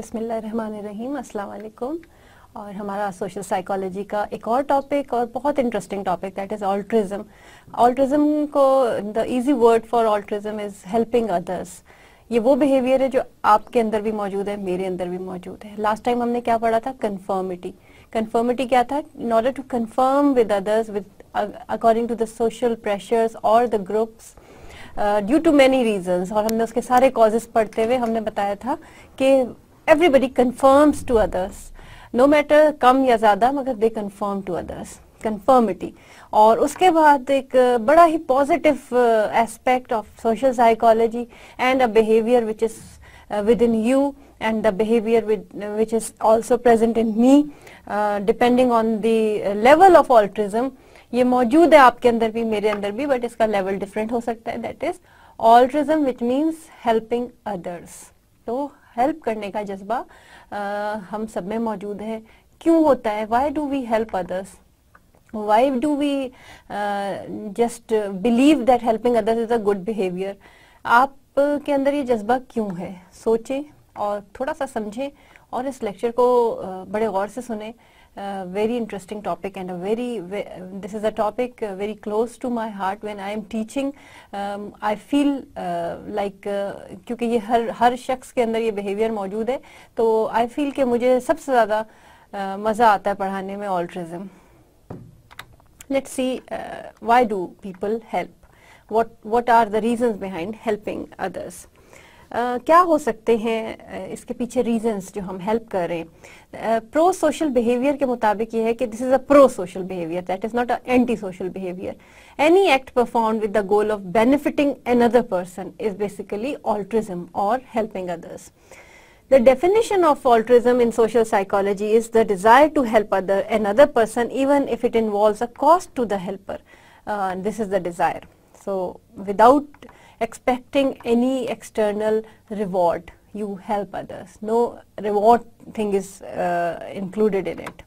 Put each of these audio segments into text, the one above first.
अस्सलाम वालेकुम और हमारा सोशल साइकोलॉजी का एक और टॉपिक और बहुत interesting topic that is altruism altruism को the easy word for altruism is helping others ये वो बिहेवियर है जो आपके अंदर भी मौजूद है, मेरे अंदर भी मौजूद है। लास्ट टाइम हमने क्या पढ़ा था? कन्फर्मिटी कन्फर्मिटी क्या था? In order to conform with others with according to the social pressures और the groups due to many reasons और हमने उसके सारे कॉजेस पढ़ते हुए हमने बताया था कि everybody conforms to others no matter कम या ज़्यादा मगर they conform to others conformity और उसके बाद एक बड़ा ही positive aspect of social psychology and a behaviour which is within you and the behavior with, which is also present in me uh, depending on the level of altruism. ये मौजूद है आपके अंदर भी मेरे अंदर भी बट इसका लेवल डिफरेंट हो सकता है that is altruism which means helping others तो हेल्प करने का जज्बा हम सब में मौजूद है। क्यों होता है? Why do we help others why do we just believe that helping others is a good behaviour आप के अंदर ये जज्बा क्यों है? सोचें और थोड़ा सा समझें और इस लेक्चर को बड़े गौर से सुने। uh, very interesting topic and a very, very this is a topic uh, very close to my heart when I am teaching um, I feel uh, like uh, क्योंकि ये हर हर शख्स के अंदर ये behavior मौजूद है तो I feel कि मुझे सबसे ज़्यादा uh, मज़ा आता है पढ़ाने में altruism let's see uh, why do people help what what are the reasons behind helping others क्या हो सकते हैं इसके पीछे रीजंस जो हम हेल्प कर रहे हैं प्रो सोशल बिहेवियर के मुताबिक ये है कि this is a prosocial behaviour that is not a antisocial behaviour any act perform with the goal of benefiting another person is basically altruism और helping others The definition of altruism in social psychology is the desire to help other another person even if it involves a cost to the helper. Uh, this is the desire. So without expecting any external reward. You help others. No reward thing is uh, included in it.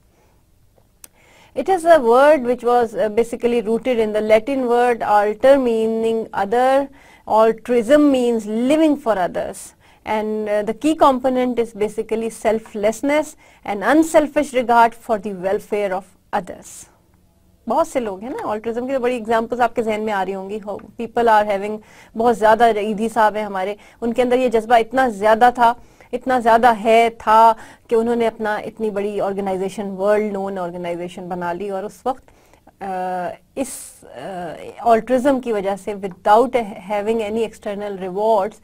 It is a word which was uh, basically rooted in the Latin word alter meaning other. Altruism means living for others and uh, the key component is basically selflessness and unselfish regard for the welfare of others. बहुत से लोग हैं ना altruism की तो बड़ी examples आपके जहन में आ रही होंगी। पीपल आर हैविंग बहुत ज़्यादा ईदी साहब हैं हमारे। उनके अंदर ये जज्बा इतना ज़्यादा था, इतना ज़्यादा है, था कि उन्होंने अपना इतनी बड़ी ऑर्गेनाइजेशन वर्ल्ड नोन ऑर्गेनाइजेशन बना ली और उस वक्त इस ऑल्ट्रिज्म की वजह से without having any external rewards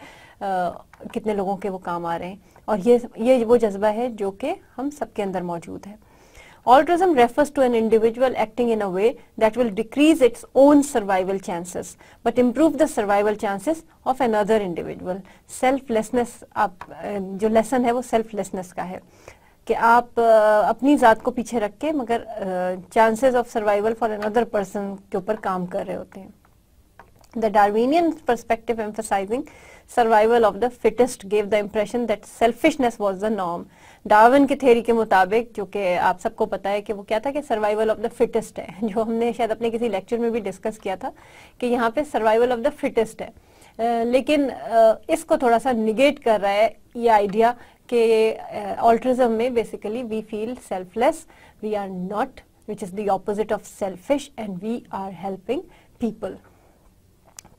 कितने लोगों के वो काम आ रहे हैं। और ये ये वो जज्बा है जो कि हम सबके अंदर मौजूद है। Altruism refers to an individual acting in a way that will decrease its own survival chances but improve the survival chances of another individual. Selflessness आप जो lesson है वो selflessness का है कि आप अपनी ज़ात को पीछे रख के मगर chances of survival for another person के ऊपर काम कर रहे होते हैं The Darwinian perspective emphasizing survival of the fittest gave the impression that selfishness was the norm. Darwin की थेरी के मुताबिक जो कि आप सबको पता है कि वो क्या था कि सर्वाइवल ऑफ़ द फिटेस्ट है जो हमने शायद अपने किसी लेक्चर में भी डिस्कस किया था कि यहाँ पे सर्वाइवल ऑफ़ द फिटेस्ट है लेकिन इसको थोड़ा सा निगेट कर रहा है ये आइडिया कि ऑल्ट्रिज्म में basically we feel selfless we are not which is the opposite of selfish and we are helping people.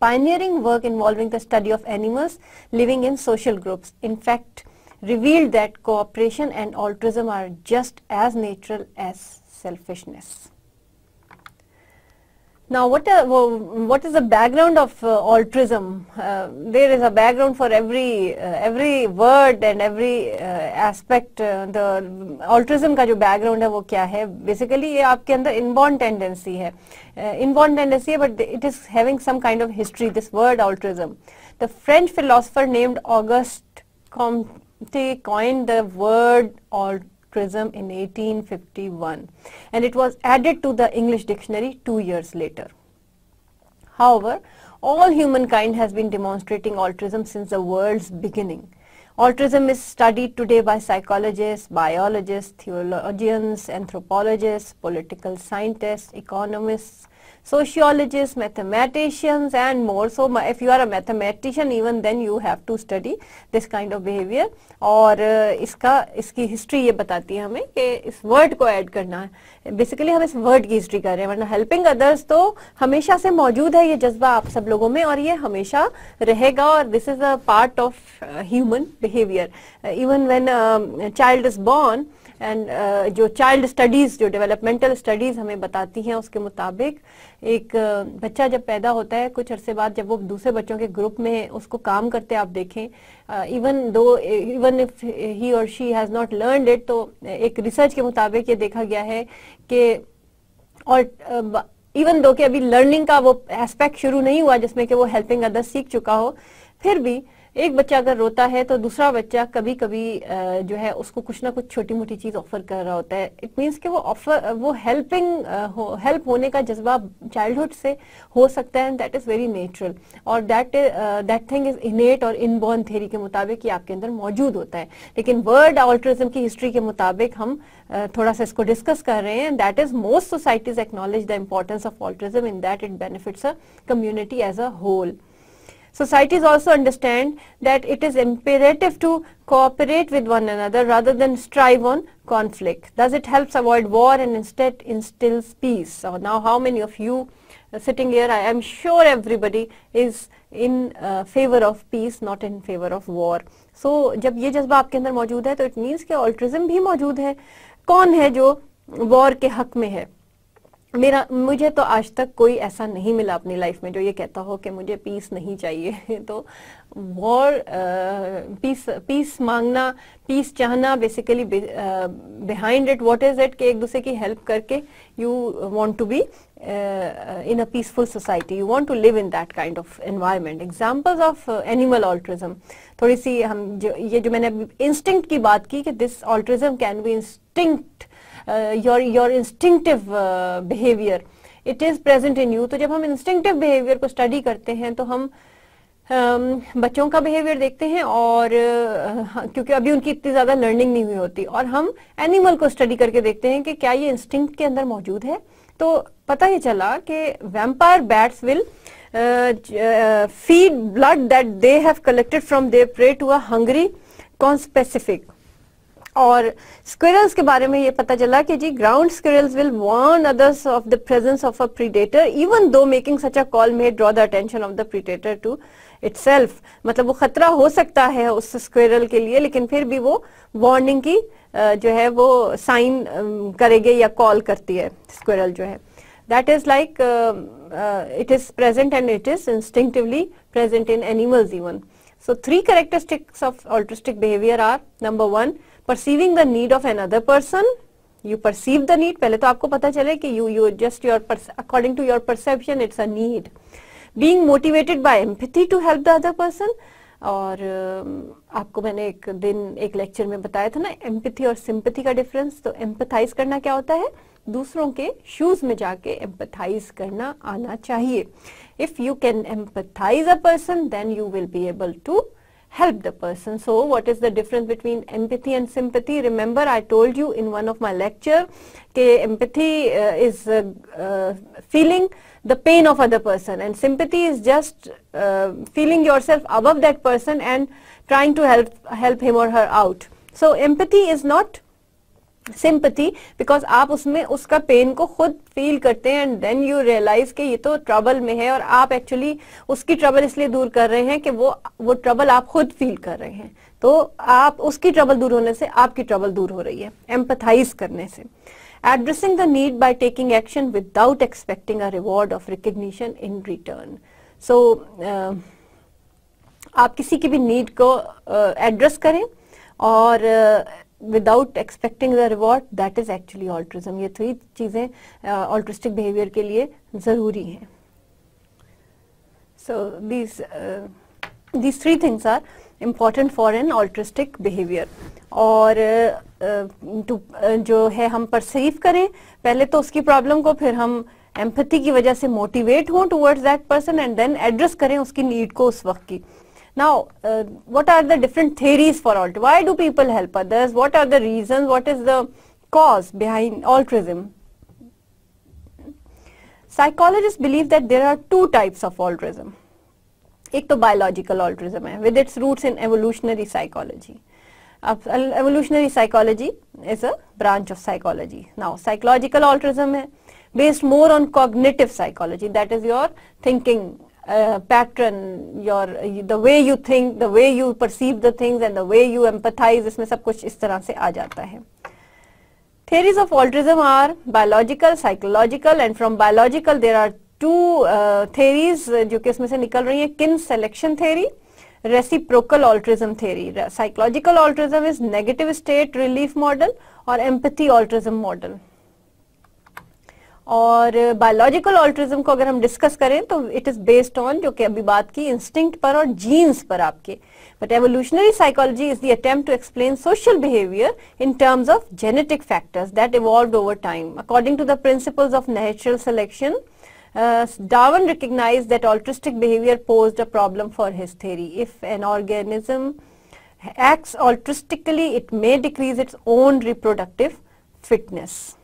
Pioneering work involving the study of animals living in social groups. In fact, revealed that cooperation and altruism are just as natural as selfishness. Now, what, uh, what is the background of uh, altruism? Uh, there is a background for every uh, every word and every uh, aspect. Uh, the altruism का जो background है वो क्या है? Basically ये आपके अंदर inborn tendency है. inborn tendency है, but it is having some kind of history. This word altruism. The French philosopher named Auguste Comte they coined the word altruism in 1851 and it was added to the English dictionary two years later. However, all humankind has been demonstrating altruism since the world's beginning. Altruism is studied today by psychologists, biologists, theologians, anthropologists, political scientists, economists, sociologists, mathematicians and more. So if you are a mathematician even then you have to study this kind of behavior. और इसका इसकी history ये बताती है हमें कि इस word को ऐड करना है। बेसिकली हम इस वर्ड की हिस्ट्री कर रहे हैं वरना हेल्पिंग अदर्स तो हमेशा से मौजूद है ये जज्बा आप सब लोगों में और ये हमेशा रहेगा और this is a part of human behaviour even when child is born and uh, जो चाइल्ड स्टडीज़ जो डेवलपमेंटल स्टडीज़ हमें बताती हैं उसके मुताबिक एक uh, बच्चा जब पैदा होता है कुछ अरसे बाद जब वो दूसरे बच्चों के ग्रुप में उसको काम करते आप देखें even though even if he और she has not learn it तो एक रिसर्च के मुताबिक ये देखा गया है कि और इवन दो कि अभी लर्निंग का वो एस्पेक्ट शुरू नहीं हुआ जिसमें कि वो हेल्पिंग अदर सीख चुका हो फिर भी एक बच्चा अगर रोता है तो दूसरा बच्चा कभी कभी जो है उसको कुछ ना कुछ छोटी मोटी चीज़ ऑफ़र कर रहा होता है। इट मीन्स कि वो ऑफ़र वो हेल्पिंग हेल्प होने का जज्बा चाइल्डहुड से हो सकता है दैट इज़ वेरी नेचुरल और that that thing is innate और इनबॉर्न थेरी के मुताबिक ये आपके अंदर मौजूद होता है। लेकिन वर्ड ऑल्ट्रिज्म की हिस्ट्री के मुताबिक हम थोड़ा सा इसको डिस्कस कर रहे हैं that is most societies acknowledge the importance of altruism in that it benefits a community as a whole Societies also understand that it is imperative to cooperate with one another rather than strive on conflict. Thus it helps avoid war and instead instills peace. So now how many of you uh, sitting here, I am sure everybody is in uh, favor of peace, not in favor of war. So जब ये जज्बा आपके अंदर मौजूद है तो it means कि altruism भी मौजूद है कौन है जो war के हक में है मेरा, मुझे तो आज तक कोई ऐसा नहीं मिला अपनी लाइफ में जो ये कहता हो कि मुझे पीस नहीं चाहिए। तो वॉर पीस पीस मांगना पीस चाहना basically behind it what is it कि एक दूसरे की हेल्प करके you want to be in a peaceful society you want to live in that kind of environment examples of animal altruism थोड़ी सी हम जो, ये जो मैंने इंस्टिंक्ट की बात की कि this altruism can be instinct your your instinctive behaviour it is present in you तो जब हम इंस्टिंक्टिव बिहेवियर को स्टडी करते हैं तो हम um, बच्चों का बिहेवियर देखते हैं और uh, क्योंकि अभी उनकी इतनी ज़्यादा लर्निंग नहीं हुई होती और हम एनिमल को स्टडी करके देखते हैं कि क्या ये इंस्टिंक्ट के अंदर मौजूद है। तो पता ही चला कि vampire bats will feed blood that they have collected from their prey to a hungry conspecific और स्क्विरल्स के बारे में ये पता चला कि जी ground squirrels will warn others of the presence of a predator even though making such a call may draw the attention of the predator to itself मतलब वो खतरा हो सकता है उस स्क्विरल के लिए, लेकिन फिर भी वो वार्निंग की जो है वो साइन करेगी या कॉल करती है स्क्विरल जो है। That is like it is present and it is instinctively present in animals even so, three characteristics of altruistic behavior are, number one perceiving the need of another person you perceive the need पहले तो आपको पता चले कि you you just your according to your perception it's a need being motivated by empathy to help the other person और आपको मैंने एक दिन एक लेक्चर में बताया था ना एम्पथी और सिंपथी का डिफरेंस तो एम्पथाइज करना क्या होता है दूसरों के शूज़ में जाके एम्पथाइज करना आना चाहिए if you can empathize a person then you will be able to help the person. So what is the difference between empathy and sympathy? Remember I told you in one of my lecture that empathy uh, is uh, uh, feeling the pain of other person and sympathy is just uh, feeling yourself above that person and trying to help help him or her out. So empathy is not sympathy because आप उसमें उसका pain को खुद feel करते हैं and then you realise कि ये तो ट्रबल में है और आप एक्चुअली उसकी ट्रबल इसलिए दूर कर रहे हैं कि वो वो ट्रबल आप खुद फील कर रहे हैं। तो आप उसकी ट्रबल दूर होने से आपकी ट्रबल दूर हो रही है एम्पथाइज करने से। Addressing the need by taking action without expecting a reward of recognition in return so आप किसी की भी नीड को एड्रेस uh, करें और uh, without expecting the reward that is actually altruism ये थ्री चीज़ें ऑल्ट्रिस्टिक बिहेवियर के लिए ज़रूरी हैं। So these these three things are important for an altruistic behaviour और uh, uh, जो है हम परसीव करें पहले तो उसकी प्रॉब्लम को फिर हम एम्पथी की वजह से मोटिवेट हों towards that person and then address करें उसकी नीड को उस वक्त की। Now, uh, what are the different theories for altruism? Why do people help others? What are the reasons? What is the cause behind altruism? Psychologists believe that there are two types of altruism. एक तो biological altruism है with its roots in evolutionary psychology. evolutionary psychology is a branch of psychology. Now psychological altruism है based more on cognitive psychology that is your thinking uh, pattern your the way you think the way you perceive the things and the way you empathize इसमें सब कुछ इस तरह से आ जाता है Theories of altruism are biological, psychological and from biological there are two uh, theories जो कि इसमें से निकल रही हैं kin selection theory reciprocal altruism theory psychological altruism is negative state relief model और empathy altruism model और बायोलॉजिकल ऑल्ट्रिज्म को अगर हम डिस्कस करें तो इट इज़ बेस्ड ऑन जो कि अभी बात की इंस्टिंक्ट पर और जीन्स पर आपके but evolutionary psychology is the attempt to explain social behaviour in terms of genetic factors that evolve over time according to the principles of natural selection Darwin recognized that altruistic behavior posed a problem for his theory. If an organism acts altruistically, it may decrease its own reproductive fitness.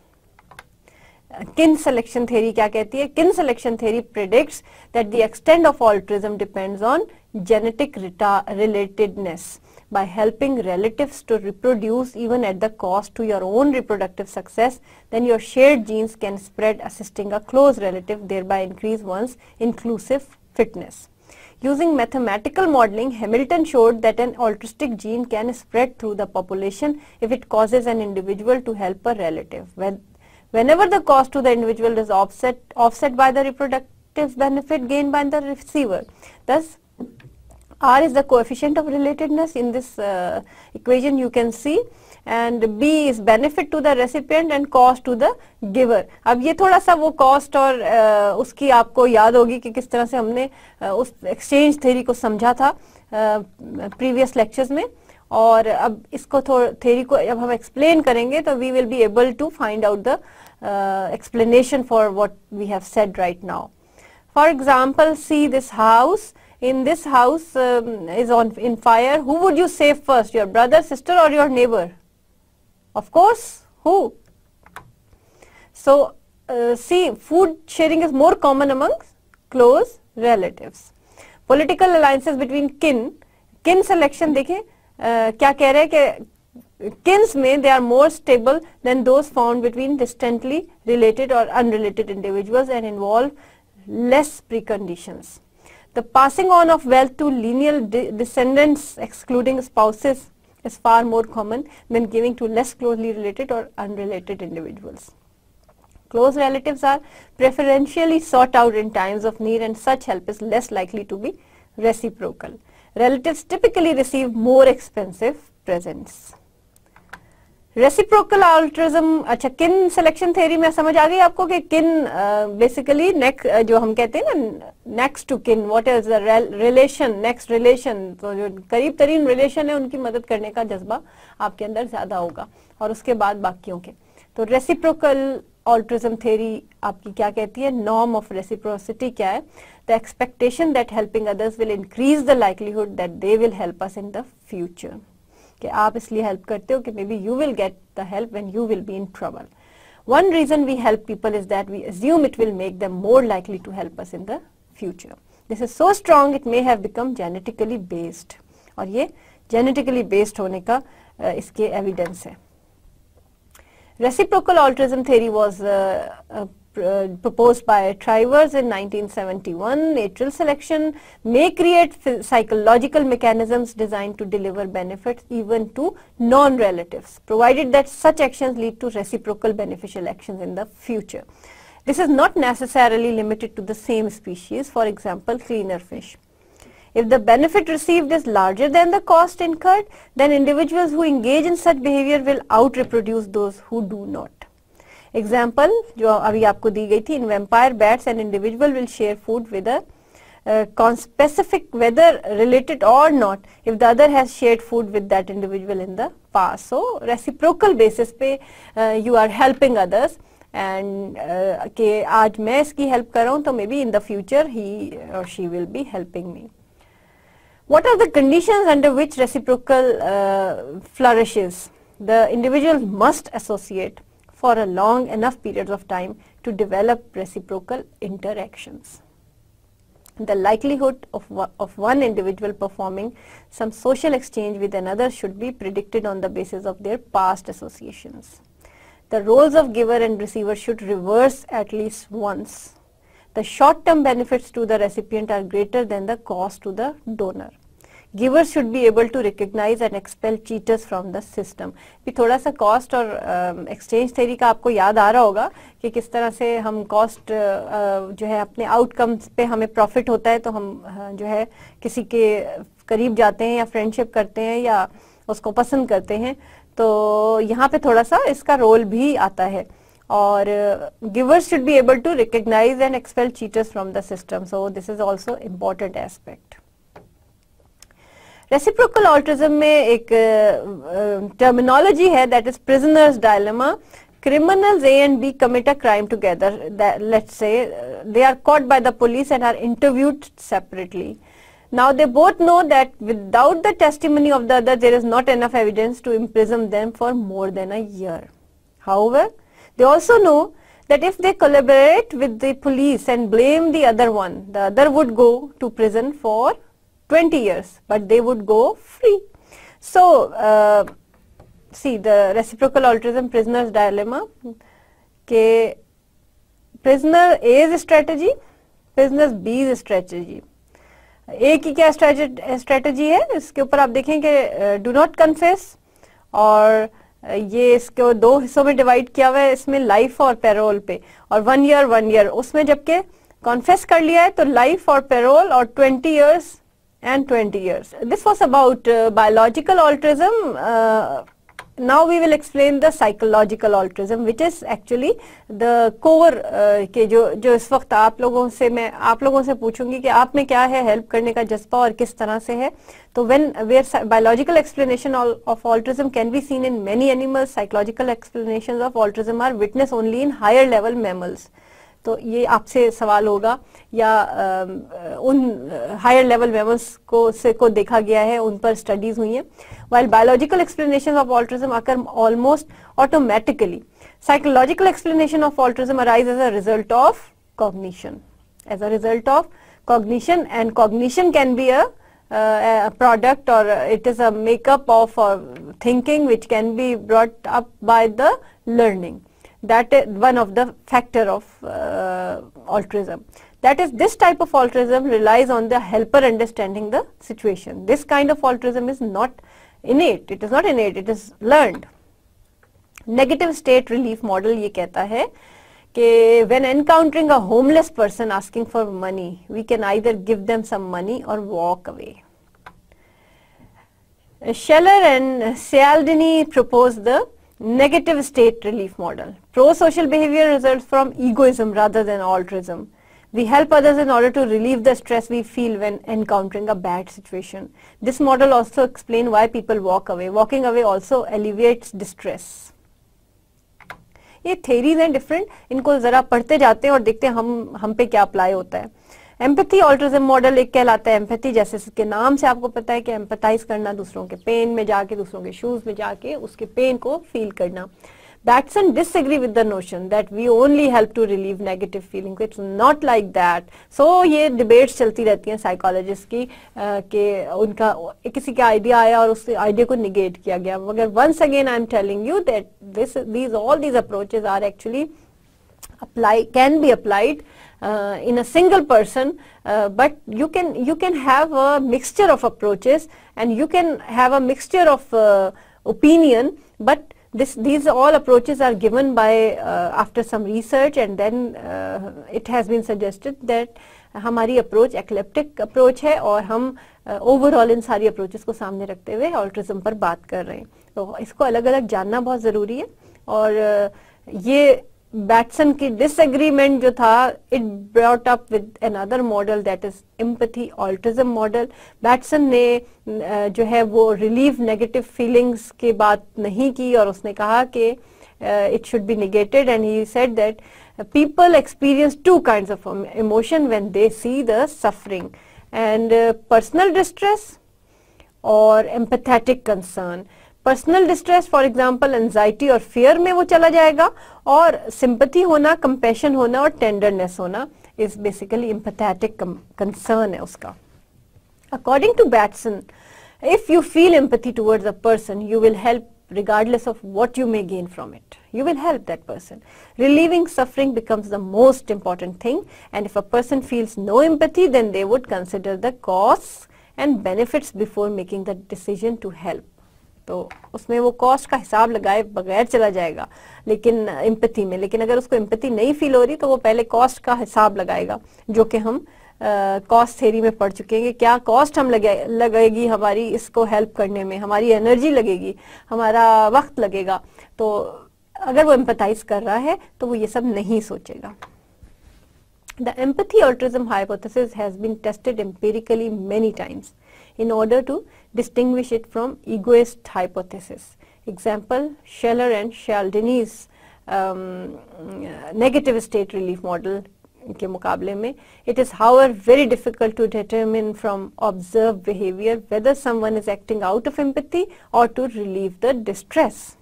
किन selection theory क्या कहती है kin selection theory predicts that the extent of altruism depends on genetic relatedness by helping relatives to reproduce even at the cost to your own reproductive success, then your shared genes can spread assisting a close relative, thereby increase one's inclusive fitness. Using mathematical modeling, Hamilton showed that an altruistic gene can spread through the population if it causes an individual to help a relative. When, whenever the cost to the individual is offset, offset by the reproductive benefit gained by the receiver. Thus, R is the coefficient of relatedness in this uh, equation you can see and B is benefit to the recipient and cost to the giver. अब ये थोड़ा सा वो cost और uh, उसकी आपको याद होगी कि किस तरह से हमने uh, उस exchange theory को समझा था uh, previous lectures में और अब इसको थोड़ा थेरी को जब हम एक्सप्लेन करेंगे तो we will be able to find out the explanation for what we have said right now for example see this house in this house is on in fire who would you save first your brother sister और your neighbour of course who so see food sharing is more common among close relative political alliances between kin kin selection देखें क्या कह रहे हैं कि kins में they are more stable than those found between distantly related or unrelated individuals and involve less preconditions. The passing on of wealth to lineal de descendants excluding spouses is far more common than giving to less closely related or unrelated individuals. Close relatives are preferentially sought out in times of need and such help is less likely to be reciprocal. Relatives typically receive more expensive presents. Reciprocal altruism अच्छा kin selection theory में समझ आ गई आपको कि किन basically नेक जो हम कहते हैं ना next to kin what is relation next relation तो जो करीब तरीन रिलेशन है, उनकी मदद करने का जज्बा आपके अंदर ज़्यादा होगा और उसके बाद बाकियों के तो रेसिप्रोकल ऑल्ट्रिज्म थ्योरी आपकी क्या कहती है? नॉर्म ऑफ़ रेसिप्रोसिटी क्या है? The expectation that helping others will increase the livelihood that they will help us in the future कि आप इसलिए हेल्प करते हो कि maybe you will get the help and you will be in trouble one reason we help people is that we assume it will make the more likely to help us in the future this is so strong it may have become genetically based और ये genetically based होने का इसके evidence है। Reciprocal altruism theory was uh, uh, uh, proposed by Trivers in 1971, natural selection may create psychological mechanisms designed to deliver benefits even to non-relatives, provided that such actions lead to reciprocal beneficial actions in the future. This is not necessarily limited to the same species, for example, cleaner fish. If the benefit received is larger than the cost incurred, then individuals who engage in such behavior will out-reproduce those who do not. Example जो अभी आपको दी गई थी in vampire bats and individual will share food with specific whether related or not if the other has shared food with that individual in the past so reciprocal basis पे uh, you are helping others and uh, कि आज मैं इसकी help कर रहा हूँ तो maybe in the future he or she will be helping me what are the conditions under which reciprocal uh, flourishes the individual must associate for a long enough periods of time to develop reciprocal interactions. The likelihood of, of one individual performing some social exchange with another should be predicted on the basis of their past associations. The roles of giver and receiver should reverse at least once. The short-term benefits to the recipient are greater than the cost to the donor. Givers should be able to recognize and expel cheaters from the system भी थोड़ा सा cost और exchange uh, theory का आपको याद आ रहा होगा कि किस तरह से हम कॉस्ट uh, जो है अपने आउटकम्स पे हमें प्रॉफिट होता है तो हम uh, जो है किसी के करीब जाते हैं या फ्रेंडशिप करते हैं या उसको पसंद करते हैं। तो यहाँ पे थोड़ा सा इसका रोल भी आता है। और givers should be able to recognize and expel cheaters from the system so this is also important aspect reciprocal altruism में एक टर्मिनोलॉजी uh, है that is prisoner's dilemma criminals A and B commit a crime together. That, let's say uh, they are caught by the police and are interviewed separately. Now they both know that without the testimony of the other, there is not enough evidence to imprison them for more than a year. However, they also know that if they collaborate with the police and blame the other one, the other would go to prison for 20 years, but they would go free. So, uh, see the reciprocal altruism prisoner's dilemma के prisoner A's strategy, prisoner B's strategy. A की क्या strategy है इसके ऊपर आप देखें कि do not confess और ये इसको दो हिस्सों में डिवाइड किया हुआ है इसमें लाइफ और पेरोल पे और वन ईयर वन ईयर उसमें जबकि कॉन्फेस कर लिया है तो लाइफ और पेरोल और twenty 20 years. This was about uh, biological altruism. Uh, now we will explain the psychological altruism which is actually the core uh, के जो जो इस वक्त आप लोगों से मैं आप लोगों से पूछूँगी कि आप में क्या है हेल्प करने का जज्बा और किस तरह से है तो when where biological explanation of altruism can be seen in many animals psychological explanations of altruism are witness only in higher level mammals तो ये आपसे सवाल होगा या आ, उन हायर लेवल मेमर्स को से को देखा गया है उन पर स्टडीज़ हुई हैं। While biological explanation of altruism आकर almost automatically psychological explanation of altruism arise as a result of cognition as a result of cognition and cognition can be a product और it is a makeup of thinking which can be brought up by the learning that is one of the factor of uh, altruism. That is this type of altruism relies on the helper understanding the situation. This kind of altruism is not innate, it is not innate, it is learned. Negative state relief model ये कहता है कि when encountering a homeless person asking for money, we can either give them some money or walk away. Scheller and Cialdini proposed the Negative state relief model. Pro-social behavior results from egoism rather than altruism. We help others in order to relieve the stress we feel when encountering a bad situation. This model also explains why people walk away. Walking away also alleviates distress. ये theories हैं different इनको जरा पढ़ते जाते हैं और देखते हैं हम हम पे क्या अप्लाई होता है एम्पथी ऑल्ट्रिज्म मॉडल एक कहलाता है एम्पथी जैसे उसके नाम से आपको पता है कि एम्पथाइज करना दूसरों के पेन में जाके दूसरों के शूज़ में जाके उसके पेन को फील करना। Batson disagree with the notion that we only help to relieve negative feeling it's not like that so ये डिबेट्स चलती रहती हैं साइकोलॉजिस्ट की uh, उनका किसी का आइडिया आया और उस आइडिया को निगेट किया गया। मगर once again I am telling you that this these all these approaches are actually apply can be applied in a single person uh, but you can you can have a mixture of approaches and you can have a mixture of uh, opinion but this these all approaches are given by uh, after some research and then uh, it has been suggested that हमारी approach eclectic approach है और हम overall uh, इन सारी approaches को सामने रखते हुए altruism पर बात कर रहे हैं तो इसको अलग अलग जानना बहुत ज़रूरी है और ये बैट्सन की डिसएग्रीमेंट जो था it brought up with another model that is empathy altruism model Batson ने जो है वो रिलीव नेगेटिव फीलिंग्स की बात नहीं की और उसने कहा कि it should be negated and he said that people experience two kind of emotion when they see the suffering and personal distress और empathetic concern personal distress for example anxiety और फियर में वो चला जाएगा और सिंपथी होना compassion होना और टेंडरनेस होना इज़ बेसिकली इम्पथेटिक कंसर्न है उसका according to Batson if you feel empathy towards a person you will help regardless of what you may gain from it. You will help that person. Relieving suffering becomes the most important thing and if a person feels no empathy then they would consider the costs and benefits before making the decision to help. तो उसमें वो cost का हिसाब लगाए बगैर चला जाएगा, लेकिन एम्पति में। लेकिन अगर उसको एम्पति नहीं फील हो रही तो वो पहले कॉस्ट का हिसाब लगाएगा, जो कि हम कॉस्ट थेरी में पढ़ चुके हैं कि क्या कॉस्ट हम लगे, लगेगी हमारी इसको हेल्प करने में। हमारी एनर्जी लगेगी, हमारा वक्त लगेगा। तो अगर वो एम्पथाइज कर रहा है तो वो ये सब नहीं सोचेगा। The empathy, altruism, hypothesis has been tested empirically many times in order to distinguish it from egoist hypothesis. Example, Scheller and Cialdini's um, negative state relief model के मुकाबले में it is however very difficult to determine from observed behavior whether someone is acting out of empathy or to relieve the distress.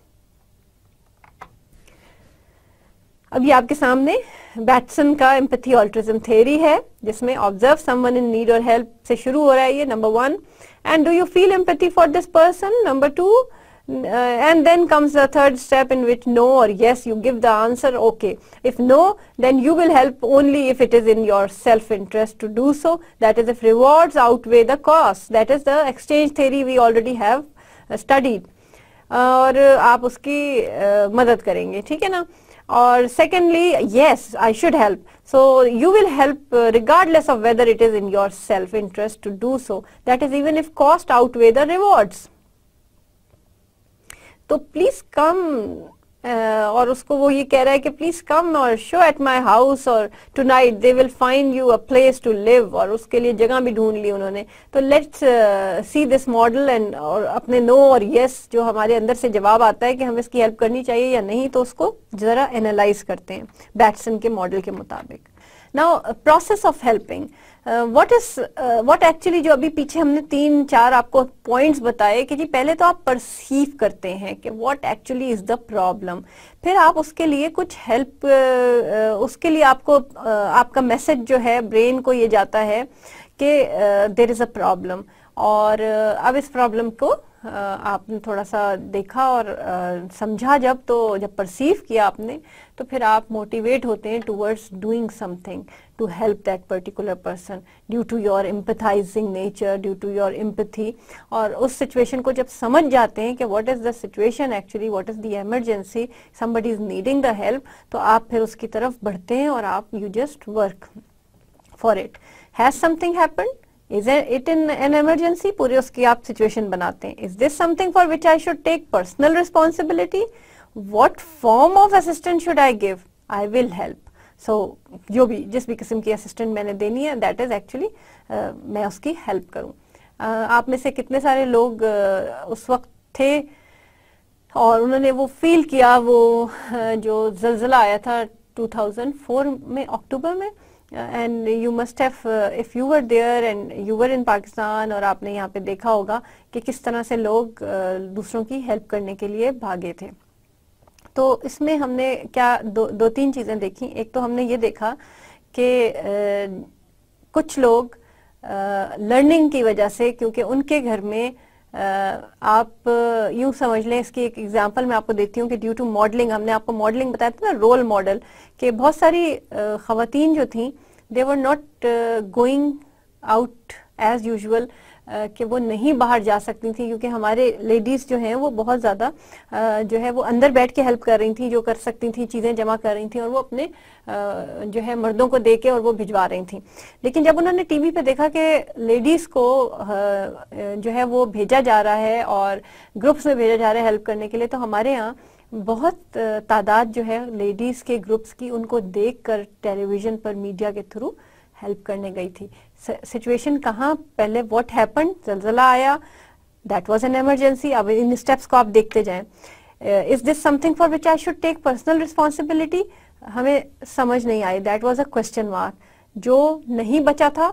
अभी आपके सामने Batson का empathy altruism theory है, जिसमें observe someone in need और हेल्प से शुरू हो रहा है ये number one and do you feel empathy for this person number two and then comes the third step in which no और yes you give the answer okay if no then you will help only if it is in your self interest to do so that is if reward outweigh the cost that is the exchange theory we already have studied और आप उसकी मदद करेंगे, ठीक है ना? or secondly yes I should help so you will help uh, regardless of whether it is in your self-interest to do so that is even if cost outweigh the rewards. So please come और उसको वो ये कह रहा है कि please come और show at my house और tonight they will find you a place to live और उसके लिए जगह भी ढूंढ ली उन्होंने। तो let's see this model and और अपने नो और यस जो हमारे अंदर से जवाब आता है कि हमें इसकी हेल्प करनी चाहिए या नहीं तो उसको जरा एनालाइज करते हैं बैटसन के मॉडल के मुताबिक। Now process of helping what is what actually जो अभी पीछे हमने तीन चार आपको पॉइंट्स बताए कि जी पहले तो आप परसीव करते हैं कि what actually is the problem फिर आप उसके लिए कुछ हेल्प uh, उसके लिए आपको uh, आपका मैसेज जो है ब्रेन को ये जाता है कि देर इज़ अ प्रॉब्लम और uh, अब इस प्रॉब्लम को आपने थोड़ा सा देखा और समझा जब तो जब परसीव किया आपने तो फिर आप मोटिवेट होते हैं towards doing something to help that particular person due to your empathizing nature due to your empathy और उस सिचुएशन को जब समझ जाते हैं कि what is the situation actually what is the emergency somebody is needing the help तो आप फिर उसकी तरफ़ बढ़ते हैं और आप you just work for it has something happened is it in an emergency पूरी उसकी आप सिचुएशन बनाते हैं. Is this something for which I should take personal responsibility what form of assistant should I give I will help so so, जो भी जिस भी किस्म की असिस्टेंट मैंने देनी है दैट इज़ एक्चुअली मैं उसकी हेल्प करूँ। Uh, आप में से कितने सारे लोग uh, उस वक्त थे और उन्होंने वो फील किया वो uh, जो जलजिला आया था 2004 में अक्टूबर में and you must have if you were there and you were in Pakistan और आपने यहाँ पे देखा होगा कि किस तरह से लोग uh, दूसरों की हेल्प करने के लिए भागे थे। तो इसमें हमने क्या दो दो तीन चीज़ें देखी। एक तो हमने ये देखा कि कुछ लोग लर्निंग की वजह से, क्योंकि उनके घर में आप यूँ समझ लें, इसकी एक एग्जांपल मैं आपको देती हूँ कि ड्यू टू मॉडलिंग हमने आपको मॉडलिंग बताया था ना रोल मॉडल कि बहुत सारी खातन जो थी they were not going out as usual कि वो नहीं बाहर जा सकती थी, क्योंकि हमारे लेडीज़ जो हैं, वो बहुत ज़्यादा जो है वो अंदर बैठ के हेल्प कर रही थी, जो कर सकती थी, चीज़ें जमा कर रही थी और वो अपने जो है मर्दों को दे के और वो भिजवा रही थी। लेकिन जब उन्होंने टीवी पे देखा कि लेडीज़ को जो है वो भेजा जा रहा है और ग्रुप्स में भेजा जा रहा है हेल्प करने के लिए तो हमारे यहाँ बहुत तादाद जो है लेडीज़ के ग्रुप्स की उनको देख कर टेलीविज़न पर मीडिया के थ्रू हेल्प करने गई थी। सिचुएशन कहाँ? पहले व्हाट हैपन जलजला आया। दैट वाज एन इमरजेंसी अब इन स्टेप्स को आप देखते जाएँ। Is this something for which I should take personal responsibility हमें समझ नहीं आई। That was a question mark जो नहीं बचा था,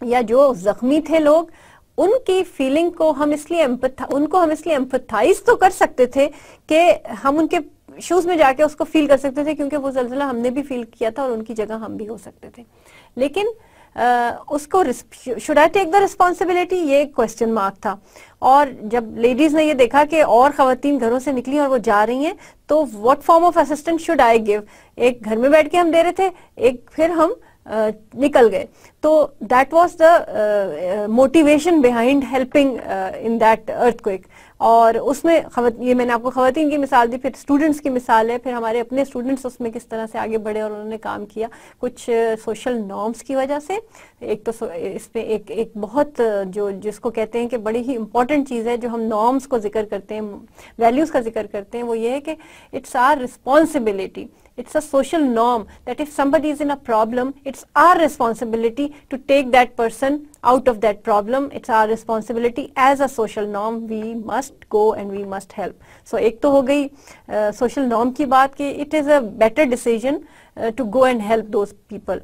या जो जख्मी थे लोग, उनकी फीलिंग को हम इसलिए उनको हम इसलिए एम्पथाइज तो कर सकते थे कि हम उनके शूज़ में जाके उसको फील कर सकते थे, क्योंकि वो जल्जला हमने भी फील किया था और उनकी जगह हम भी हो सकते थे। लेकिन उसको should I take the responsibility ये क्वेश्चन मार्क था। और जब लेडीज़ ने ये देखा कि और खातन घरों से निकली और वो जा रही हैं तो what form of assistant should I give एक घर में बैठ के हम दे रहे थे एक फिर हम Uh, निकल गए। तो that was the motivation behind helping in that earthquake और उसमें ये मैंने आपको खातन की मिसाल दी, फिर स्टूडेंट्स की मिसाल है, फिर हमारे अपने स्टूडेंट्स उसमें किस तरह से आगे बढ़े और उन्होंने काम किया। कुछ सोशल नॉर्म्स की वजह से, एक तो इसमें एक एक बहुत जो, जिसको कहते हैं कि बड़ी ही इंपॉर्टेंट चीज़ है, जो हम नॉर्म्स को ज़िक्र करते हैं वैल्यूज़ का ज़िक्र करते हैं, वो ये है कि it's our responsibility it's a social norm that if somebody is in a problem, it's our responsibility to take that person out of that problem. It's our responsibility as a social norm. We must go and we must help. So एक तो हो गई uh, social norm की बात कि it is a better decision uh, to go and help those people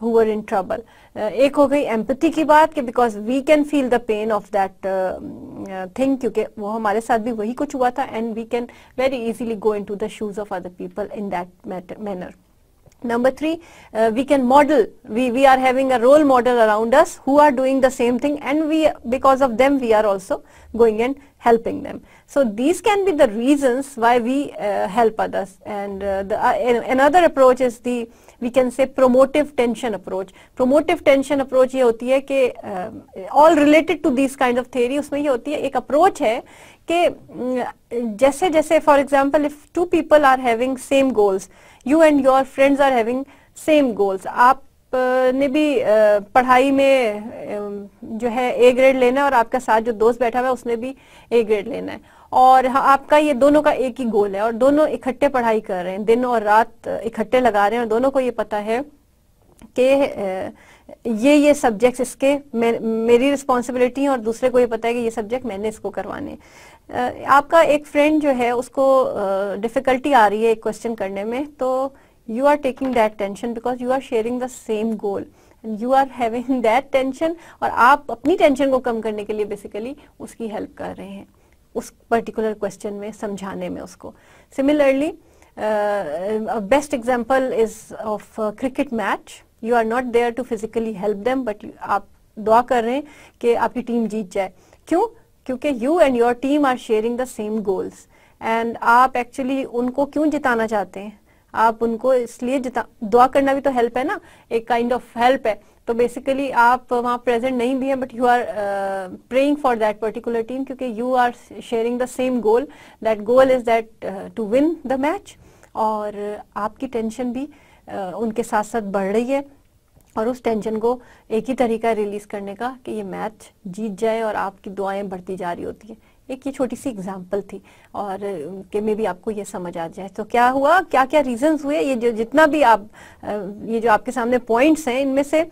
who were in trouble. एक हो गई एम्पथी की बात कि because we can feel the pain of that thing क्योंकि वो हमारे साथ भी वही कुछ हुआ था and we can very easily go into the shoes of other people in that manner Number three, uh, we can model. We we are having a role model around us who are doing the same thing, and we because of them we are also going and helping them. So these can be the reasons why we uh, help others. And uh, the, uh, another approach is the we can say promotive tension approach promotive tension approach ये होती है कि all related to this kind of theory उसमें ये होती है, एक approach है कि जैसे जैसे for example if two people are having same goals you and your friends are having same goals आप ने भी पढ़ाई में जो है ए ग्रेड लेना है और आपका साथ जो दोस्त बैठा हुआ है, उसने भी ए ग्रेड लेना है। और आपका ये दोनों का एक ही गोल है और दोनों इकट्ठे पढ़ाई कर रहे हैं, दिन और रात इकट्ठे लगा रहे हैं और दोनों को ये पता है कि ये ये सब्जेक्ट्स इसके मेरी रिस्पॉन्सिबिलिटी है और दूसरे को ये पता है कि ये सब्जेक्ट मैंने इसको करवाने आपका एक फ्रेंड जो है, उसको डिफिकल्टी आ रही है एक क्वेश्चन करने में तो you are taking that tension because you are sharing the same goal you are having that tension और आप अपनी टेंशन को कम करने के लिए बेसिकली उसकी हेल्प कर रहे हैं, उस पर्टिकुलर क्वेश्चन में, समझाने में उसको। Similarly best example is of cricket match you are not there to physically help them but आप दुआ कर रहे हैं कि आपकी टीम जीत जाए। क्यों? क्योंकि you and your team are sharing the same goals and आप एक्चुअली उनको क्यों जिताना चाहते हैं? आप उनको इसलिए दुआ करना भी तो हेल्प है ना एक काइंड ऑफ़ हेल्प है। तो बेसिकली आप वहाँ प्रेजेंट नहीं भी हैं but you are praying for that particular team क्योंकि you are sharing the same goal that goal is that to win the match और आपकी टेंशन भी uh, उनके साथ साथ बढ़ रही है। और उस टेंशन को एक ही तरीका रिलीज़ करने का कि ये मैच जीत जाए और आपकी दुआएँ बढ़ती जा रही होती है। एक ये छोटी सी एग्ज़ाम्पल थी और के में भी आपको ये समझ आ जाए। तो क्या हुआ? क्या क्या रीजंस हुए? ये जो जितना भी आप ये जो आपके सामने पॉइंट्स हैं इनमें से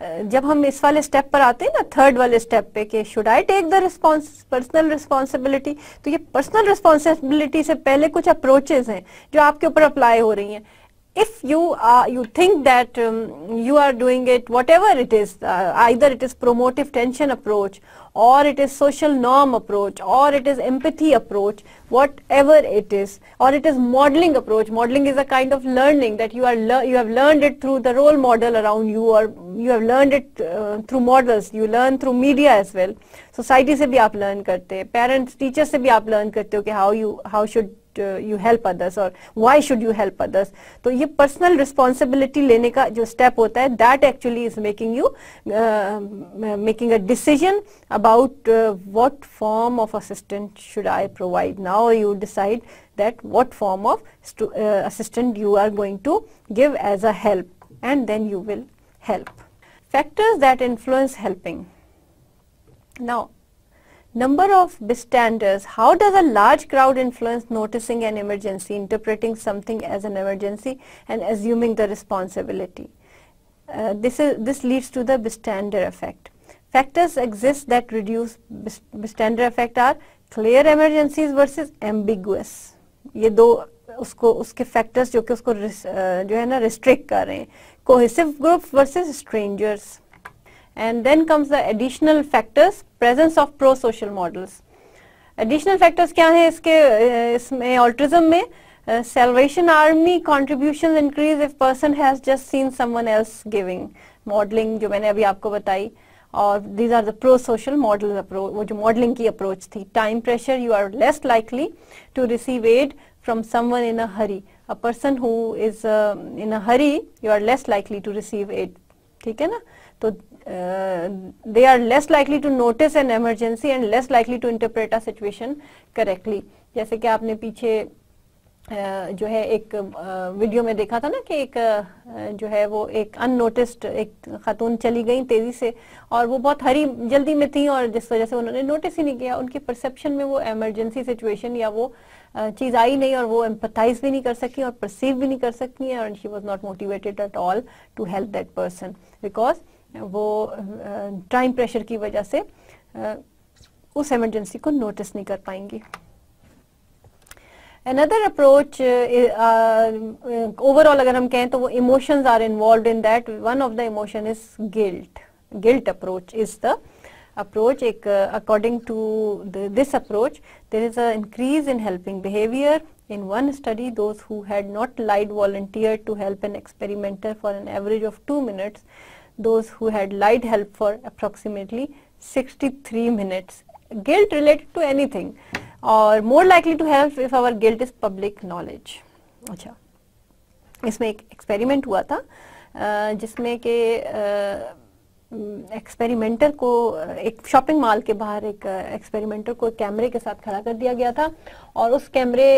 जब हम इस वाले स्टेप पर आते हैं ना थर्ड वाले स्टेप पे कि should I take the response personal responsibility तो ये पर्सनल रिस्पॉन्सिबिलिटी से पहले कुछ अप्रोचेज हैं जो आपके ऊपर अप्लाई हो रही हैं। If you are you think that um, you are doing it whatever it is uh, either it is promotive tension approach or it is social norm approach or it is empathy approach whatever it is or it is modeling approach. Modeling is a kind of learning that you are you have learned it through the role model around you or you have learned it uh, through models. You learn through media as well. Society se bhi aap learn karte parents teachers se bhi aap learn karte ho ki how you how should you help others और why should you help others तो ये personal responsibility लेने का जो step होता है that actually is making you making a decision about what form of assistant should I provide now you decide that what form of uh, assistant you are going to give as a help and then you will help. Factors that influence helping. Now Number of bystanders. How does a large crowd influence noticing an emergency, interpreting something as an emergency and assuming the responsibility? Uh, this, is, this leads to the bystander effect. Factors exist that reduce bystander effect are clear emergencies versus ambiguous. ये दो उसको उसके factors जो कि उसको जो है ना रिस्ट्रिक्ट कर रहे हैं cohesive group versus strangers and then comes the additional factors presence of pro social models additional factors क्या हैं इसके इसमें ऑल्ट्रिज्म में salvation army contributions increase if person has just seen someone else giving modeling जो मैंने अभी आपको बताई और these are the pro social model approach वो जो modeling की approach थी time pressure you are less likely to receive aid from someone in a hurry a person who is uh, in a hurry you are less likely to receive aid ठीक है ना तो they are less likely to notice an emergency and less likely to interpret a situation correctly जैसे कि आपने पीछे जो है एक वीडियो में देखा था ना कि एक जो है वो एक अननोटिस्ड एक खातून चली गई तेज़ी से और वो बहुत हरी, जल्दी में थी और जिस वजह से उन्होंने नोटिस ही नहीं किया। उनकी परसेप्शन में वो इमरजेंसी सिचुएशन या वो चीज़ आई नहीं और वो एम्पथाइज भी नहीं कर सकी और परसीव भी नहीं कर सकी और she was not motivated at all to help that person because वो टाइम प्रेशर की वजह से उस एमरजेंसी को नोटिस नहीं कर पाएँगे। अनदर अप्रोच ओवरऑल अगर हम कहें तो वो emotions are involve in that one of the emotion is guilt guilt approach is the approach एक according to this approach there is increase in helping behaviour in one study those who'd not lied volunteer to help an experimenter for an average of two minutes those who had lied help for approximately 63 minutes. Guilt related to anything और more likely to help if our guilt is public knowledge अच्छा इसमें एक experiment हुआ था जिसमें कि experimenter को, एक शॉपिंग मॉल के बाहर एक एक्सपेरिमेंटर को कैमरे के साथ खड़ा कर दिया गया था, और उस कैमरे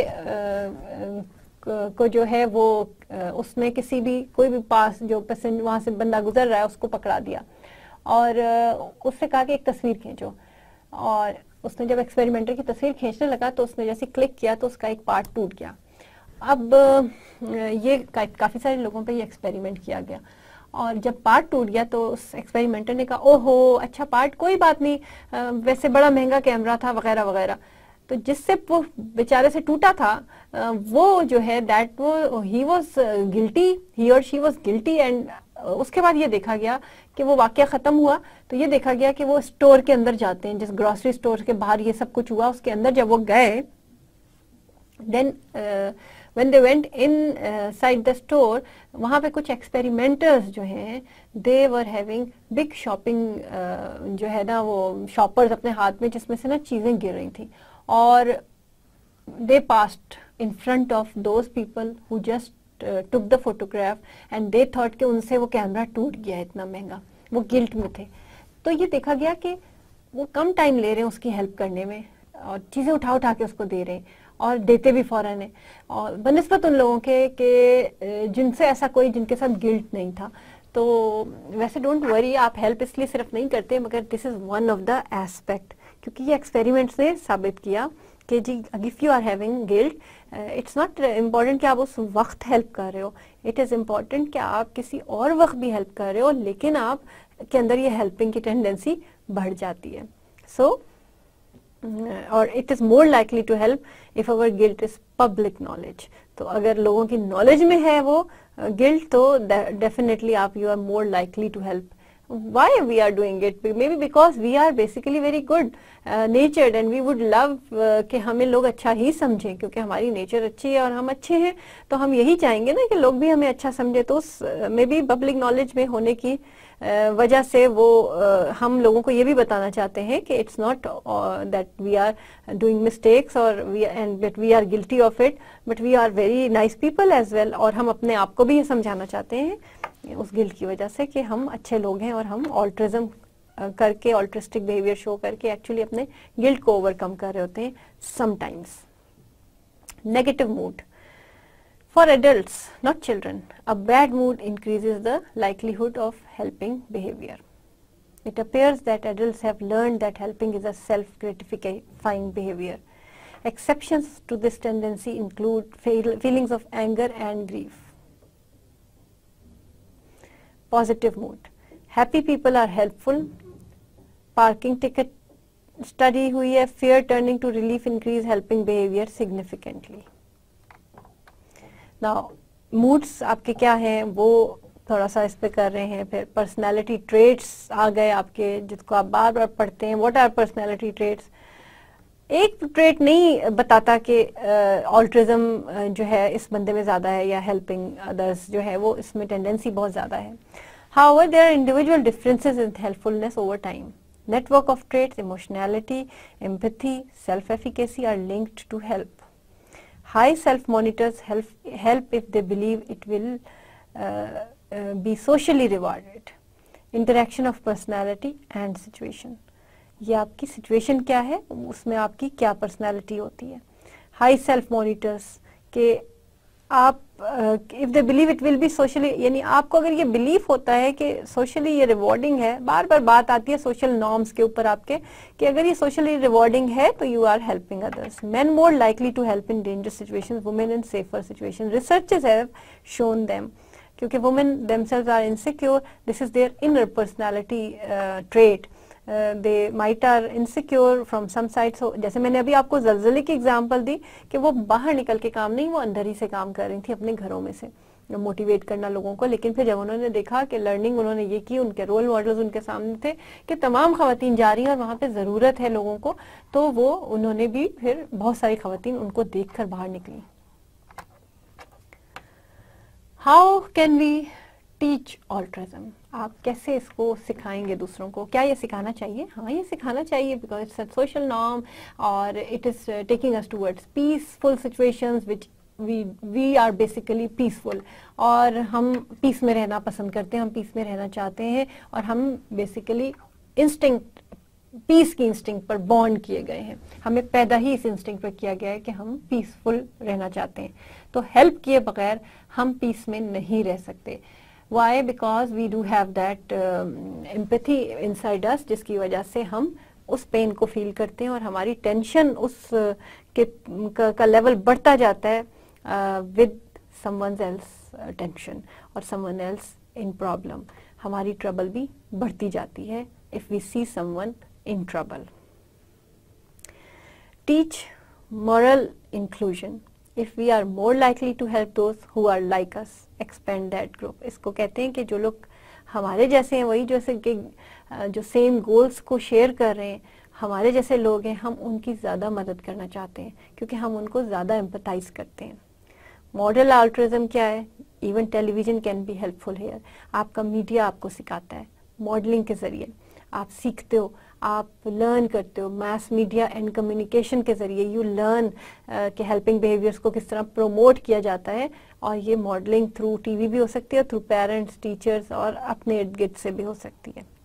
को जो है वो उसने किसी भी, कोई भी पास, जो पैसेंजर, वहाँ से बंदा गुजर रहा है, उसको पकड़ा दिया। और उससे कहा कि एक तस्वीर खींचो। और उसने जब एक्सपेरिमेंटर की तस्वीर खींचने लगा तो उसने जैसे क्लिक किया तो उसका एक पार्ट टूट गया। अब ये काफ़ी सारे लोगों पे ये एक्सपेरिमेंट किया गया। और जब पार्ट टूट गया तो उस एक्सपेरिमेंटर ने कहा, ओहो अच्छा पार्ट, कोई बात नहीं। वैसे बड़ा महँगा कैमरा था, वगैरह वगैरह। तो जिससे वो बेचारे से टूटा था वो जो है दैट वो ही वॉज़ गिल्टी ही और शी वॉज़ गिल्टी एंड उसके बाद ये देखा गया कि वो वाक्य खत्म हुआ। तो ये देखा गया कि वो स्टोर के अंदर जाते हैं, जिस ग्रोसरी स्टोर के बाहर ये सब कुछ हुआ, उसके अंदर जब वो गए then when they went inside the store, वहाँ पे कुछ एक्सपेरिमेंटर्स जो हैं they were having big shopping जो है ना वो शॉपर्स अपने हाथ में जिसमें से ना चीज़ें गिर रही थी। और they passed in front of those people who just took the photograph and they thought कि उनसे वो कैमरा टूट गया इतना महँगा, वो गिल्ट में थे। तो ये देखा गया कि वो कम टाइम ले रहे हैं उसकी हेल्प करने में और चीज़ें उठा उठा के उसको दे रहे हैं और देते भी फ़ौरन है। और बनस्बत उन लोगों के कि जिनसे ऐसा कोई, जिनके साथ गिल्ट नहीं था। तो वैसे डोंट वरी आप हेल्प इसलिए सिर्फ़ नहीं करते, मगर this is one of the aspect क्योंकि ये एक्सपेरिमेंट्स ने साबित किया कि जी if you are having guilt it's not important कि आप उस वक्त हेल्प कर रहे हो। इट इज़ इंपॉर्टेंट कि आप किसी और वक्त भी हेल्प कर रहे हो लेकिन आप के अंदर ये हेल्पिंग की टेंडेंसी बढ़ जाती है। सो और it is more likely to help if our guilt is public knowledge तो अगर लोगों की नॉलेज में है वो गिल्ट uh, तो डेफिनेटली आप you are more likely to help why we are doing it? Maybe because we are basically very good uh, natured and we would love uh, कि हमें लोग अच्छा ही समझें क्योंकि हमारी नेचर अच्छी है और हम अच्छे हैं तो हम यही चाहेंगे ना कि लोग भी हमें अच्छा समझे तो मे बी पब्लिक नॉलेज में होने की uh, वजह से वो uh, हम लोगों को ये भी बताना चाहते हैं कि it's not that we are doing mistakes और we and but we are guilty of it but we are very nice people as well और हम अपने आप को भी ये समझाना चाहते हैं। उस गिल्ट की वजह से कि हम अच्छे लोग हैं और हम ऑल्ट्रिज्म करके ऑल्ट्रिस्टिक बिहेवियर शो करके एक्चुअली अपने गिल्ट को ओवरकम कर रहे होते हैं sometimes negative mood for adults not children a bad mood increases the likelihood of helping behaviour it appears that adults have learned that helping is a self-gratifying behavior. Exceptions to this tendency include feelings of anger and grief. Positive mood. Happy people are helpful. Parking ticket study हुई है fear turning to relief increase helping behavior significantly. Now moods आपके क्या हैं वो थोड़ा सा इस पे कर रहे हैं फिर पर्सनालिटी ट्रेट्स आ गए आपके जिसको आप बार बार पढ़ते हैं व्हाट आर पर्सनालिटी ट्रेट्स एक ट्रेट नहीं बताता कि ऑल्ट्रिज्म जो है इस बंदे में ज़्यादा है या हेल्पिंग अदर्स जो है वो इसमें टेंडेंसी बहुत ज़्यादा है। How our there individual differences in helpfulness over time network of trait emotionality empathy self efficacy are linked to help high self monitors help if they believe it will be socially rewarded interaction of personality and situation ये आपकी situation क्या है? उसमें आपकी क्या personality होती है? High self monitors के आप if they believe it will be socially यानी आपको अगर ये बिलीव होता है कि सोशली ये रिवॉर्डिंग है बार बार बात आती है सोशल नॉर्म्स के ऊपर आपके कि अगर ये सोशली रिवॉर्डिंग है तो you are helping others man more likely to help in danger situation women in safer situation researches have shown them क्योंकि women themselves are insecure this is their inner personality trait they might are insecure from some side so जैसे मैंने अभी आपको जलजले की example दी कि वो बाहर निकल के काम नहीं, वो अंदर ही से काम कर रही थी अपने घरों में से मोटिवेट करना लोगों को। लेकिन फिर जब उन्होंने देखा कि लर्निंग उन्होंने ये की, उनके रोल मॉडल्स उनके सामने थे कि तमाम खातन जा रही हैं और वहाँ पे ज़रूरत है लोगों को तो वो उन्होंने भी फिर बहुत सारी खातन उनको देख बाहर निकली। How can we teach altruism आप कैसे इसको सिखाएँगे दूसरों को? क्या ये सिखाना चाहिए? हाँ ये सिखाना चाहिए because it's a social norm और it is taking us towards peaceful situations which we we are basically peaceful और हम पीस में रहना पसंद करते हैं, हम पीस में रहना चाहते हैं और हम बेसिकली इंस्टिंक्ट पीस की इंस्टिंग पर बॉन्ड किए गए हैं। हमें पैदा ही इस इंस्टिंक्ट पर किया गया है कि हम पीसफुल रहना चाहते हैं। तो हेल्प किए बगैर हम पीस में नहीं रह सकते। Why? Because we do have that um, empathy inside जिसकी वजह से हम उस पेन को फील करते हैं और हमारी टेंशन उस uh, के का, का लेवल बढ़ता जाता है विद समवन एल्स टेंशन और समवन एल्स इन प्रॉब्लम हमारी ट्रबल भी बढ़ती जाती है if we see someone in trouble teach moral inclusion if we are more likely to help those who are like us expand that group इसको कहते हैं कि जो लोग हमारे जैसे हैं, वही जैसे कि जो सेम गोल्स को शेयर कर रहे हैं, हमारे जैसे लोग हैं, हम उनकी ज़्यादा मदद करना चाहते हैं, क्योंकि हम उनको ज़्यादा एम्पथाइज करते हैं। मॉडल आल्ट्रिज्म क्या है? Even television can be helpful here आपका मीडिया आपको सिखाता है मॉडलिंग के ज़रिए आप सीखते हो आप लर्न करते हो मास मीडिया एंड कम्युनिकेशन के ज़रिए यू लर्न के हेल्पिंग बिहेवियर्स को किस तरह प्रोमोट किया जाता है और ये मॉडलिंग थ्रू टीवी भी हो सकती है थ्रू पेरेंट्स टीचर्स और अपने इर्द गिर्द से भी हो सकती है।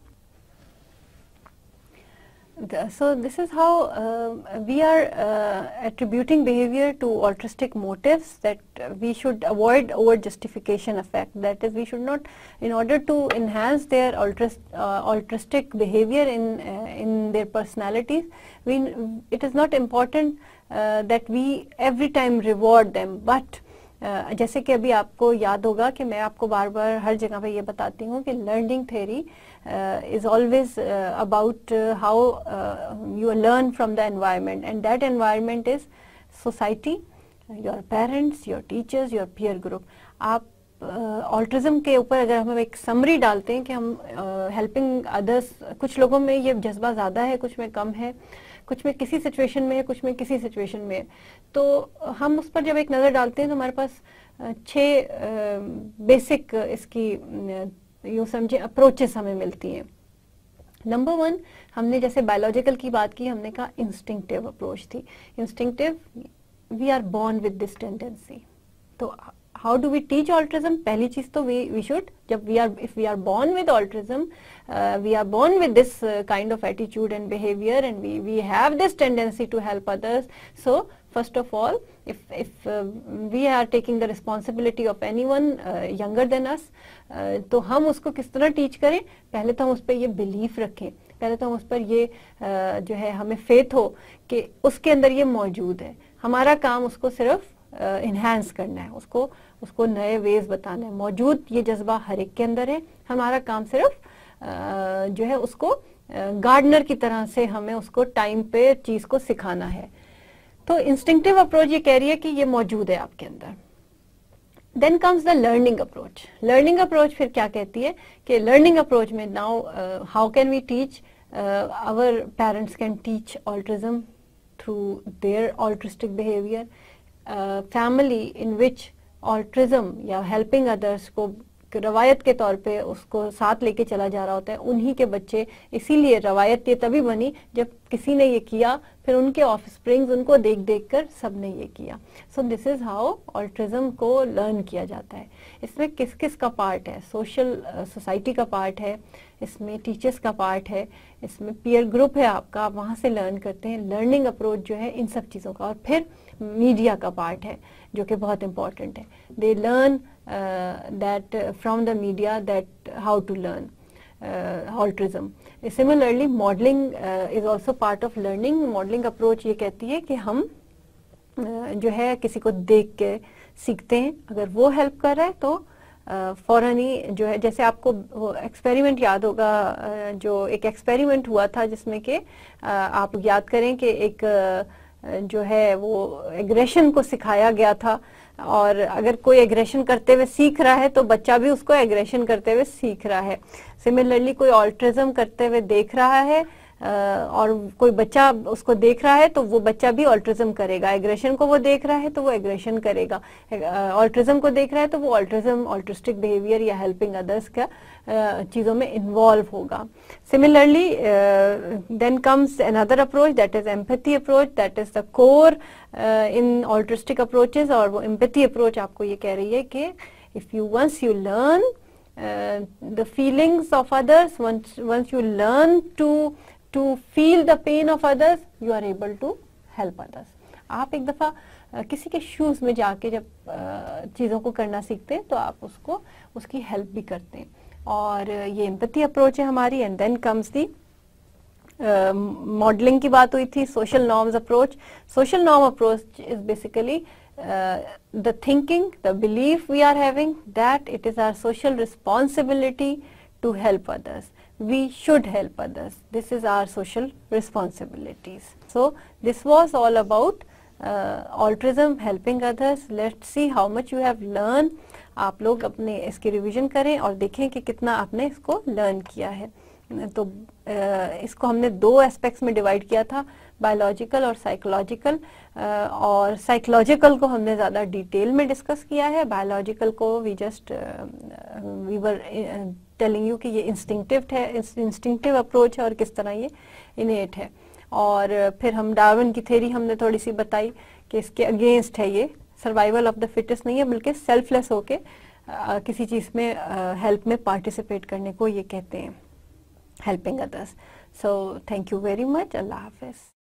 so this is how uh, we are uh, attributing behavior to altruistic motives that we should avoid over justification effect that is we should not in order to enhance their altruist, uh, altruistic behavior in uh, in their personalities we it is not important uh, that we every time reward them but जैसे कि अभी आपको याद होगा कि मैं आपको बार बार हर जगह पे ये बताती हूँ कि learning theory is always uh, about uh, how uh, you learn from the environment and that environment is society your parents your teachers your peer group आप ऑल्ट्रिज्म uh, के ऊपर अगर हम एक समरी डालते हैं कि हम हेल्पिंग uh, अदर्स कुछ लोगों में ये जज्बा ज़्यादा है कुछ में कम है कुछ में किसी सिचुएशन में है कुछ में किसी सिचुएशन में है तो हम उस पर जब एक नज़र डालते हैं तो हमारे पास छः बेसिक इसकी यूँ समझे अप्रोचेस हमें मिलती हैं। नंबर वन हमने जैसे बायोलॉजिकल की बात की, हमने कहा इंस्टिंक्टिव अप्रोच थी। Instinctive we are born with this tendency तो how do we teach altruism पहली चीज़ तो वी वी शुड जब we are if we are born with altruism we are born with this kind of attitude and behaviour and we we have this tendency to help others so first of all if if uh, we are taking the responsibility of anyone uh, younger than us uh, तो हम उसको किस तरह teach करें? पहले तो हम उस पर ये बिलीफ रखें। पहले तो हम उस पर ये uh, जो है हमें फेथ हो कि उसके अंदर ये मौजूद है। हमारा काम उसको सिर्फ़ इन्हेंस uh, करना है। उसको उसको नए वेज बताना है। मौजूद ये जज्बा हर एक के अंदर है। हमारा काम सिर्फ़ uh, जो है उसको गार्डनर की तरह से हमें उसको टाइम पे चीज़ को सिखाना है। तो इंस्टिंक्टिव अप्रोच ये कह रही है कि ये मौजूद है आपके अंदर। Then comes the learning approach learning approach फिर क्या कहती है कि लर्निंग अप्रोच में now how can we teach our parents can teach altruism through their altruistic behaviour family in which altruism या हेल्पिंग अदर्स को रवायत के तौर पे उसको साथ लेके चला जा रहा होता है उन्हीं के बच्चे इसीलिए रवायत ये तभी बनी जब किसी ने ये किया फिर उनके ऑफ़ स्प्रिंग्स उनको देख देख कर सबने ये किया। So this is how altruism को लर्न किया जाता है। इसमें किस किस का पार्ट है? सोशल सोसाइटी uh, का पार्ट है इसमें टीचर्स का पार्ट है इसमें पीयर ग्रुप है आपका आप वहाँ से लर्न करते हैं। लर्निंग अप्रोच जो है इन सब चीज़ों का और फिर मीडिया का पार्ट है जो कि बहुत इंपॉर्टेंट है। They learn that from the media that how to learn altruism similarly modelling is also part of learning modelling approach ये कहती है कि हम uh, जो है किसी को देख के सीखते हैं। अगर वो हेल्प कर रहा है तो फ़ौरन ही जो है जैसे आपको वो एक्सपेरिमेंट याद होगा जो एक एक्सपेरिमेंट हुआ था जिसमें कि आप याद करें कि एक जो है वो एग्रेशन को सिखाया गया था। और अगर कोई एग्रेशन करते हुए सीख रहा है तो बच्चा भी उसको एग्रेशन करते हुए सीख रहा है। सिमिलरली कोई ऑल्ट्रिज्म करते हुए देख रहा है और कोई बच्चा उसको देख रहा है तो वो बच्चा भी ऑल्ट्रिज्म करेगा। एग्रेशन को वो देख रहा है तो वो एग्रेशन करेगा। ऑल्ट्रिज्म को देख रहा है तो वो ऑल्ट्रिज्म, ऑल्ट्रिस्टिक बिहेवियर या हेल्पिंग अदर्स का चीज़ों में इन्वॉल्व होगा। Similarly then comes another approach that is empathy approach that is the core in altruistic approaches और वो एम्पथी अप्रोच आपको ये कह रही है कि if you once you learn feelings of others, once once you learn to to feel the pain of others you are able to help others आप एक दफ़ा किसी के शूज़ में जाके जब चीज़ों को करना सीखते हैं तो आप उसको, उसकी हेल्प भी करते हैं। और ये एम्पति अप्रोच है हमारी and then comes the modelling की बात हुई थी social norms approach social norm approach is basically the thinking the belief we are having that it is our social responsibility to help others we should help others. This is our social responsibilities. So, this was all about uh, altruism, helping others. Let's see how much you have learned. आप लोग अपने इसकी revision करें और देखें कि कितना आपने इसको लर्न किया है तो इसको हमने दो एस्पेक्ट्स में डिवाइड किया था बायोलॉजिकल और साइकोलॉजिकल और साइकोलॉजिकल को हमने ज़्यादा डिटेल में डिस्कस किया है बायोलॉजिकल को we just we were telling you कि ये इंस्टिंक्टिव है इंस्टिंक्टिव अप्रोच है और किस तरह ये इनेट है। और फिर हम डार्विन की थेरी हमने थोड़ी सी बताई कि इसके अगेंस्ट है ये सर्वाइवल ऑफ़ द फिटेस्ट नहीं है, बल्कि सेल्फलेस होके किसी चीज़ में हेल्प में पार्टिसिपेट करने को ये कहते हैं helping others so thank you very much अल्लाह हाफिज़